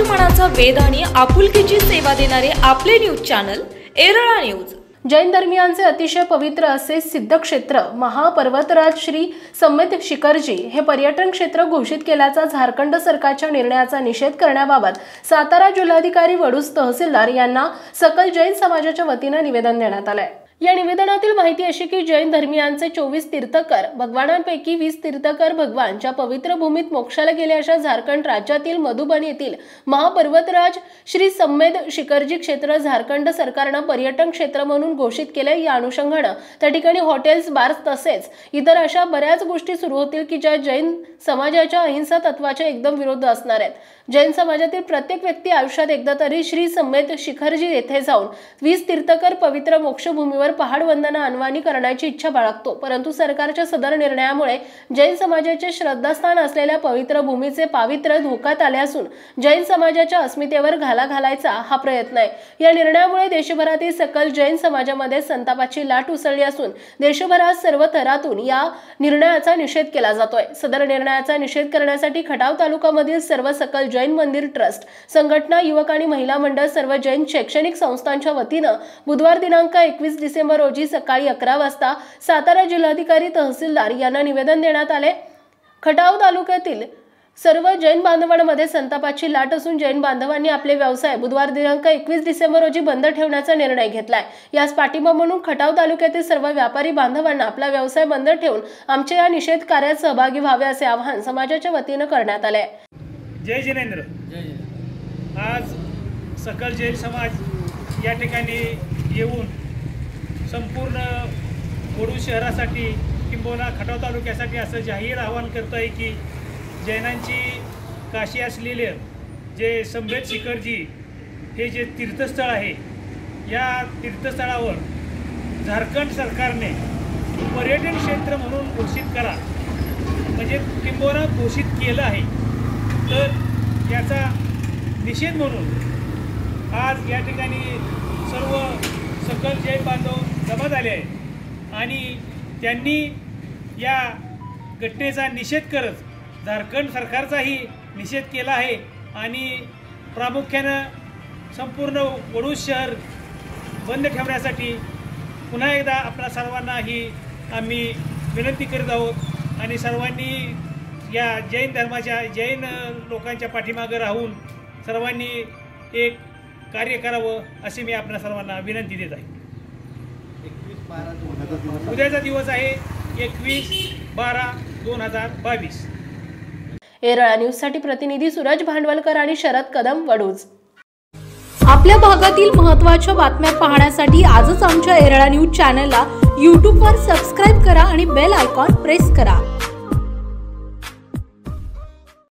मराठमनाचा वेद आणि आपुलकीची सेवा देणारे आपले न्यूज चॅनल एरळा न्यूज जैन धर्मियांचे अतिशय पवित्र असे सिद्धक्षेत्र महापर्वतराज श्री सम्मेद शिखरजी हे पर्यटन क्षेत्र घोषित केल्याचा झारखंड सरकारच्या निर्णयाचा निषेध करण्याबाबत सातारा जिल्हाधिकारी वडूस तहसीलदार यांना सकल जैन समाजाच्या वतीनं निवेदन देण्यात आलंय. या निवेदनातील माहिती अशी की जैन धर्मियांचे चोवीस तीर्थकर भगवानांपैकी वीस तीर्थकर भगवान ज्या पवित्र भूमीत मोक्षाला गेले अशा झारखंड राज्यातील मधुबन येथील महापर्वतराज श्री सम्मेद शिखरजी क्षेत्र झारखंड सरकारनं पर्यटन क्षेत्र म्हणून घोषित केले या अनुषंगानं त्या ठिकाणी हॉटेल्स बार्स तसेच इतर अशा बऱ्याच गोष्टी सुरू होतील की ज्या जैन समाजाच्या अहिंसा तत्वाच्या एकदम विरुद्ध असणार आहेत. जैन समाजातील प्रत्येक व्यक्ती आयुष्यात एकदा तरी श्री सम्मेद शिखरजी येथे जाऊन वीस तीर्थकर पवित्र मोक्षभूमीवर पहाड वंदना अनवाणी करण्याची इच्छा बाळगतो. परंतु सरकारच्या सदर निर्णयामुळे जैन समाजाचे श्रद्धास्थान असलेल्या पवित्र भूमीचे पावित्र्य धोक्यात आले असून जैन समाजाच्या अस्मितेवर घाला घालायचा हा प्रयत्न आहे. या निर्णयामुळे देशभरातील सकल जैन समाजामध्ये संतापाची लाट उसळली असून देशभरात सर्व थरातून या निर्णयाचा निषेध केला जातोय. सदर निर्णयाचा निषेध करण्यासाठी खटाव तालुक्यामधील सर्व सकल जैन मंदिर ट्रस्ट संघटना युवक आणि महिला मंडळ सर्व जैन शैक्षणिक संस्थांच्या वतीनं बुधवार दिनांक एकवीस डिसेंबर रोजी सकाळी अकरा वाजता सातारा जिल्हाधिकारी तहसीलदार यांना निवेदन देण्यात आले. खटाव तालुक्यातील सर्व जैन बांधवांमध्ये संतापाची लाट असून जैन बांधवांनी आपले व्यवसाय बुधवार दिनांक एकवीस डिसेंबर रोजी बंद ठेवण्याचा निर्णय घेतलाय. यास पाठिंबा म्हणून खटाव तालुक्यातील सर्व व्यापारी बांधवांना आपला व्यवसाय बंद ठेवून आमच्या या निषेध कार्यात सहभागी व्हावे असे आवाहन समाजाच्या वतीनं करण्यात आले जय जिनेंद्र. आज सकल जैन समाज या ठिकाणी येऊन संपूर्ण कोडू शहरासाठी किंबहुना खटाव तालुक्यासाठी असं जाहीर आवाहन करतो आहे की जैनांची काशी असलेले जे संभेद शिखरजी हे जे तीर्थस्थळ आहे या तीर्थस्थळावर झारखंड सरकारने पर्यटन क्षेत्र म्हणून घोषित करा. म्हणजे किंबहुना घोषित केलं आहे. तर याचा निषेध म्हणून आज या ठिकाणी सर्व सकल जय बांधव जमा झाले आहेत आणि त्यांनी या घटनेचा निषेध करत झारखंड सरकारचाही निषेध केला आहे आणि प्रामुख्यानं संपूर्ण वडूज शहर बंद ठेवण्यासाठी पुन्हा एकदा आपल्या सर्वांना ही आम्ही विनंती करीत आहोत आणि सर्वांनी या जैन धर्माच्या जैन लोकांच्या पाठीमागं राहून सर्वांनी एक कार्य करावं अशी मी आपल्या सर्वांना विनंती देत आहे. उद्याचा दिवस आहे एकवीस बारा दोन हजार बावीस. एरळा न्यूजसाठी प्रतिनिधी सूरज भांडवलकर आणि शरद कदम वडूज. आपल्या भागातील महत्त्वाच्या बातम्या पाहण्यासाठी आजच आमच्या एरळा न्यूज चॅनलला यूट्यूबवर सबस्क्राईब करा आणि बेल आयकॉन प्रेस करा.